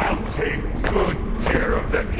I'll take good care of them.